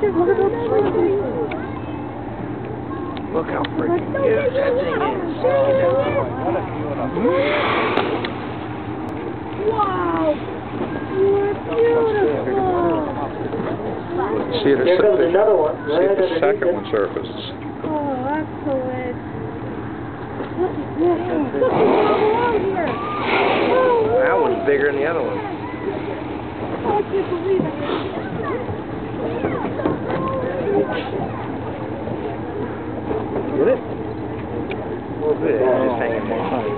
Just look at those trees. Look how freaking huge that thing is. Wow. You're beautiful. See it, There comes see another one. it, right the second one surfaces. Oh, excellent. Look at this. Look at all here. Oh, That one's bigger than the other one. Oh, I can't believe it. Get it? A little bit. Just hanging down.